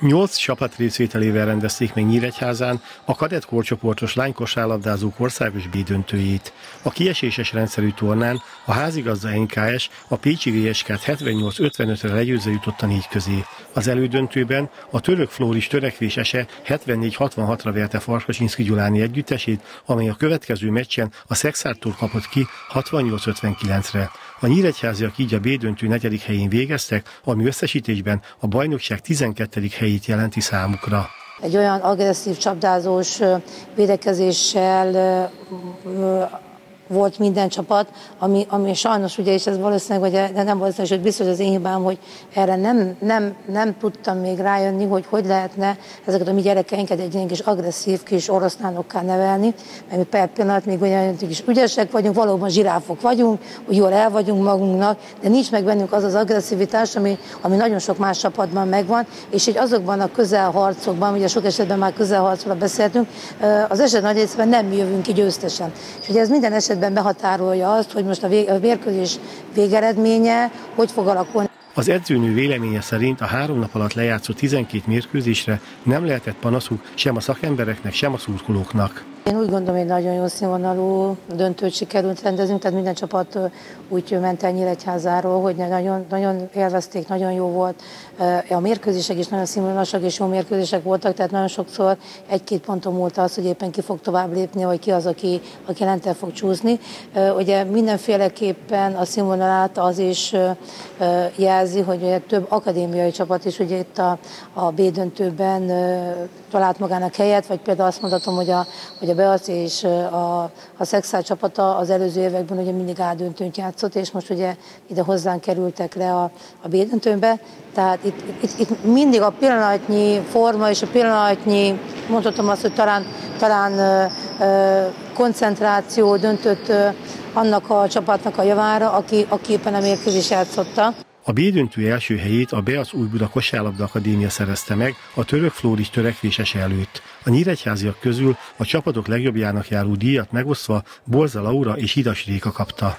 Nyolc csapat részvételével rendezték meg Nyíregyházán a kadett korcsoportos lánykosárlabdázók országos B. A kieséses rendszerű tornán a házigazda NKS a Pécsi VSK-t 78-55-re legyőzve jutott a négy közé. Az elődöntőben a török Flóris törekvés ese 74-66-ra verte Farkasinszki Gyuláni együttesét, amely a következő meccsen a Szexártól kapott ki 68-59-re. A nyíregyháziak így a B döntő negyedik helyén végeztek, ami összesítésben a bajnokság 12. helyét jelenti számukra. Egy olyan agresszív csapdázós védekezéssel volt minden csapat, ami, ami sajnos ugye, és ez valószínűleg, vagy de nem valószínűleg, hogy biztos az én hibám, hogy erre nem, nem, nem tudtam még rájönni, hogy hogy lehetne ezeket a mi gyerekeinket egy ilyen kis agresszív kis oroszlánokká nevelni, mert mi per pillanat még olyan kis ügyesek vagyunk, valóban zsiráfok vagyunk, hogy jól el vagyunk magunknak, de nincs meg bennünk az az agresszivitás, ami, ami nagyon sok más csapatban megvan, és így azokban a közelharcokban, ugye sok esetben már közelharcról beszéltünk, az eset nagy részben nem jövünk ki győztesen. És ugye ez minden eset esetben behatárolja azt, hogy most a, vég, a mérkőzés végeredménye hogy fog alakulni. Az edzőnő véleménye szerint a három nap alatt lejátszott 12 mérkőzésre nem lehetett panaszuk sem a szakembereknek, sem a szurkolóknak. Én úgy gondolom, hogy nagyon jó színvonalú döntőt sikerült rendezünk, tehát minden csapat úgy ment el Nyíregyházáról, hogy nagyon, nagyon élvezték, nagyon jó volt. A mérkőzések is nagyon színvonalasak és jó mérkőzések voltak, tehát nagyon sokszor egy-két ponton múlt az, hogy éppen ki fog tovább lépni, vagy ki az, aki, aki lentel fog csúszni. Ugye mindenféleképpen a színvonalát az is jelzi, hogy több akadémiai csapat is ugye itt a, a B döntőben talált magának helyet, vagy például azt mondhatom, hogy a, hogy a Beac és a, a Szexál csapata az előző években ugye mindig A döntőnt játszott, és most ugye ide hozzánk kerültek le a, a B döntőbe. Tehát itt, itt, itt, mindig a pillanatnyi forma és a pillanatnyi, mondhatom azt, hogy talán, talán ö, ö, koncentráció döntött ö, annak a csapatnak a javára, aki, aki éppen a mérkőzés játszotta. A B első helyét a Beac Újbuda Kosárlabda Akadémia szerezte meg a török Flóris törekvéses előtt. A nyíregyháziak közül a csapatok legjobbjának járó díjat megosztva Borza Laura és Hidas Réka kapta.